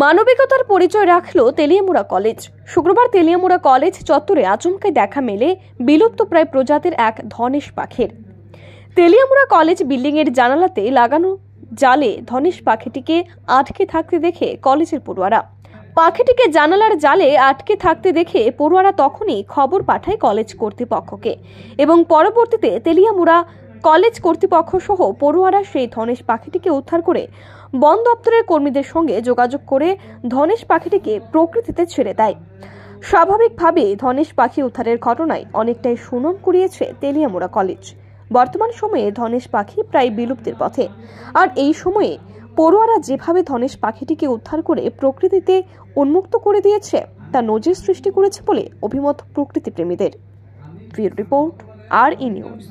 মানবিকতার পরিচয় রাখল তেলিয়ামুড়া কলেজ। শুক্রবার তেলিয়ামুড়া কলেজ চত্বরে আচমকে দেখা মেলে বিলুপ্ত প্রায় প্রজাতির এক ধনেশ পাখির। তেলিয়ামুড়া কলেজ বিল্ডিংয়ের জানালাতে লাগানো জালে ধনেশ পাখিটিকে আটকে থাকতে দেখে কলেজের পড়ুয়ারা। পাখিটিকে জানালার জালে আটকে থাকতে দেখে পড়ুয়ারা তখনই খবর পাঠায় কলেজ কর্তৃপক্ষকে এবং পরবর্তীতে তেলিয়ামুড়া কলেজ কর্তৃপক্ষ সহ পড়ুয়ারা সেই ধনেশ পাখিটিকে উদ্ধার করে বন দপ্তরের কর্মীদের সঙ্গে যোগাযোগ করে ধনেশ পাখিটিকে প্রকৃতিতে ছেড়ে দেয়। স্বাভাবিকভাবে ধনেশ পাখি উদ্ধারের ঘটনায় অনেকটাই সুনাম কুড়িয়েছে তেলিয়ামুড়া কলেজ। বর্তমান সময়ে ধনেশ পাখি প্রায় বিলুপ্তির পথে। আর এই সময়ে পড়ুয়ারা যেভাবে ধনেশ পাখিটিকে উদ্ধার করে প্রকৃতিতে উন্মুক্ত করে দিয়েছে, তা নজির সৃষ্টি করেছে বলে অভিমত প্রকৃতিপ্রেমীদের। রিপোর্ট, আর ই নিউজ।